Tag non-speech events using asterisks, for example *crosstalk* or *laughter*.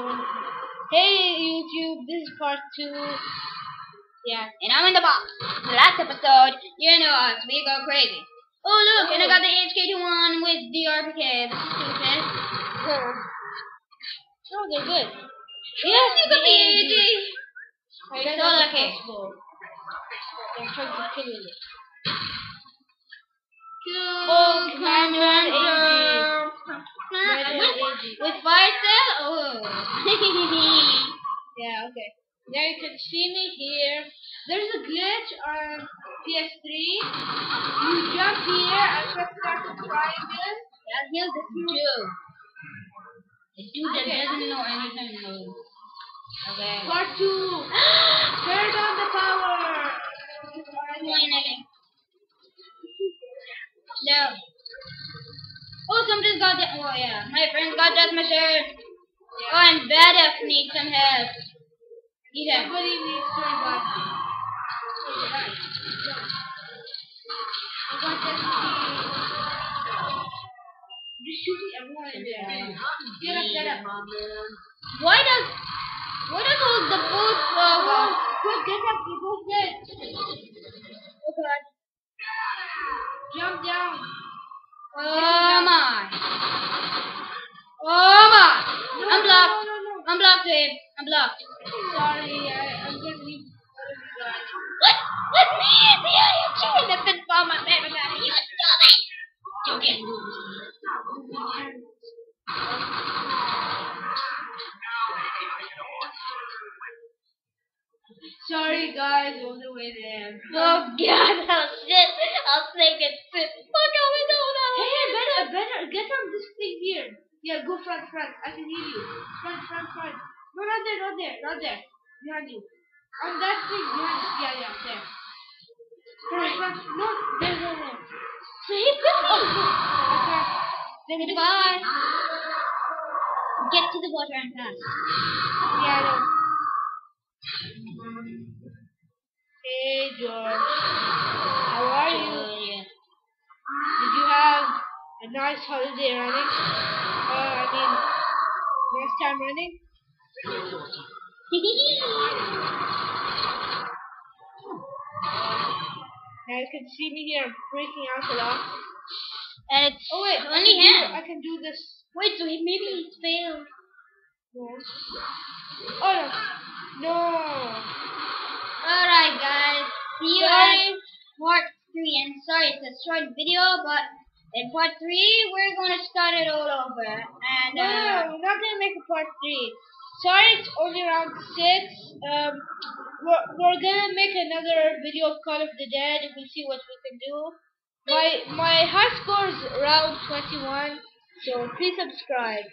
doing. Hey YouTube, this is part two. Yeah, and I'm in the box. The last episode, you know us, we go crazy. Oh look, and I got the HK21 with the RPK. This is stupid. Oh, they're good. Yes, you got the AG. I You're got so the lucky. They're trying to kill me. Oh, Commander with, AG. with fire cell? Oh. *laughs* Yeah, okay. Now you can see me here. There's a glitch on PS3. You jump here and press start to the triangle. yeah, here's the dude. The dude that Okay. doesn't know anything new. Okay. Part two. *gasps* Turn on the power. Finally. No. Oh, somebody's got that. Oh, yeah. My friend got that machine. Needs some help. Need help. Everybody needs to revive me. I got that key. Just shooting everyone in there. Get up, get up. Why does. Why does all the boots uh, fall off? Quick, get up, you're both dead. Oh, God. Jump down. Oh, my. Oh, my. No, I'm blocked. No, no, no. I'm blocked, babe. I'm blocked. Sorry, I, I'm gonna leave. you. What? What me? *laughs* Yeah, you cheated the pinball, my favorite guy. You stupid. Stupid. Sorry, guys, all the way there. Oh god, *laughs* oh shit. I'll take it. Fuck I know that. Hey, hey, better, better get on this thing here. Yeah, go front, front. I can hear you. Front, front, front. Not there, not there, not there. Behind you. On that thing, behind. Yeah, yeah, there. Front, front. No, there, there, there. He put me. Okay. Then Goodbye. Get to the water and pass. Yeah, I know. Hey, George. How are you? Oh, yeah. Did you have a nice holiday running? Uh, I mean, nice time running? *laughs* Now you can see me here. I'm freaking out a lot. and it's Oh wait, only I can do- I can do this. Wait, so he maybe he failed. No. Oh no. No. Alright, guys. See you at part three. And sorry, it's a short video, but in part three, we're gonna start it all over. And No, no, uh, no, we're not gonna make a part three. Sorry, it's only round six. Um, we're, we're gonna make another video of Call of the Dead. and We'll see what we can do. My my high score is round 21, so please subscribe.